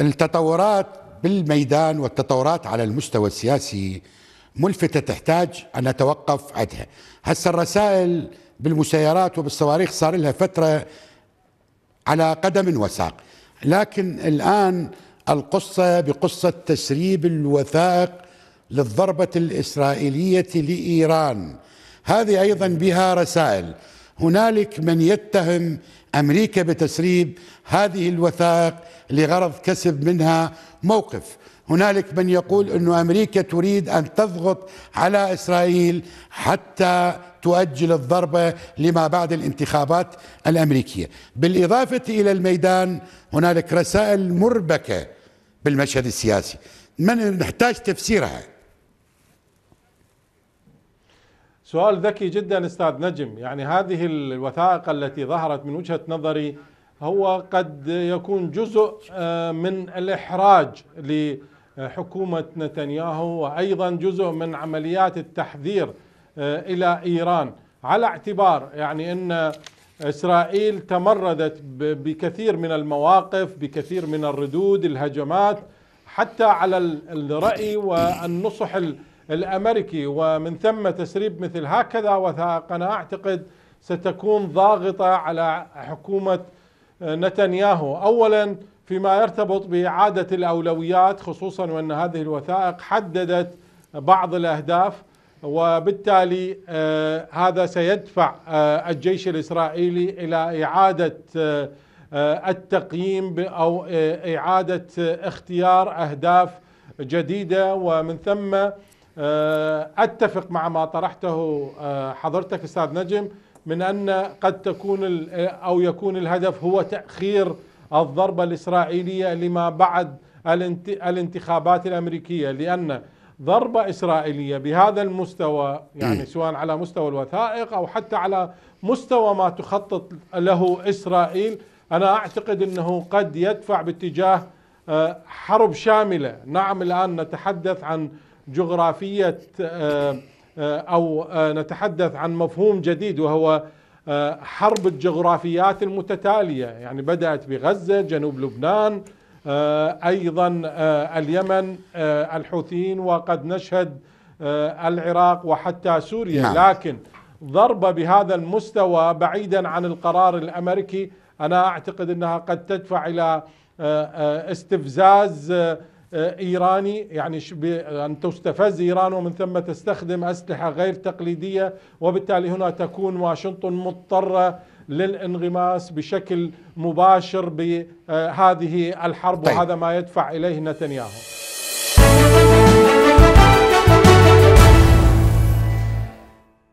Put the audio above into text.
التطورات بالميدان والتطورات على المستوى السياسي ملفتة تحتاج أن نتوقف عندها هسه الرسائل بالمسيرات وبالصواريخ صار لها فترة على قدم وساق. لكن الآن القصة بقصة تسريب الوثائق للضربة الإسرائيلية لإيران. هذه أيضا بها رسائل. هنالك من يتهم أمريكا بتسريب هذه الوثائق لغرض كسب منها موقف. هنالك من يقول أن أمريكا تريد أن تضغط على إسرائيل حتى تؤجل الضربة لما بعد الانتخابات الأمريكية. بالإضافة إلى الميدان هنالك رسائل مربكة بالمشهد السياسي. من نحتاج تفسيرها؟ سؤال ذكي جدا أستاذ نجم. يعني هذه الوثائق التي ظهرت من وجهة نظري هو قد يكون جزء آه، من الإحراج لحكومة نتنياهو وأيضا جزء من عمليات التحذير آه، إلى إيران. على اعتبار يعني إن إسرائيل تمردت بكثير من المواقف بكثير من الردود الهجمات حتى على الرأي والنصح الأمريكي ومن ثم تسريب مثل هكذا وثائق أنا أعتقد ستكون ضاغطة على حكومة نتنياهو. اولا فيما يرتبط بإعادة الأولويات خصوصا وأن هذه الوثائق حددت بعض الأهداف وبالتالي آه هذا سيدفع آه الجيش الإسرائيلي إلى إعادة آه التقييم آه، إعادة اختيار أهداف جديدة. ومن ثم آه، أتفق مع ما طرحته آه، حضرتك أستاذ نجم من أن قد تكون أو يكون الهدف هو تأخير الضربة الإسرائيلية لما بعد الانتخابات الأمريكية لأن ضربة إسرائيلية بهذا المستوى يعني سواء على مستوى الوثائق أو حتى على مستوى ما تخطط له إسرائيل أنا أعتقد أنه قد يدفع باتجاه آه، حرب شاملة. نعم الآن نتحدث عن جغرافية آه، آه، أو آه، نتحدث عن مفهوم جديد وهو حرب الجغرافيات المتتالية يعني بدأت بغزة جنوب لبنان أيضا اليمن الحوثيين وقد نشهد العراق وحتى سوريا نعم. لكن ضربة بهذا المستوى بعيدا عن القرار الأمريكي أنا أعتقد إنها قد تدفع إلى استفزاز إيراني يعني أن تستفز إيران ومن ثم تستخدم أسلحة غير تقليدية وبالتالي هنا تكون واشنطن مضطرة للانغماس بشكل مباشر بهذه الحرب طيب. وهذا ما يدفع إليه نتنياهو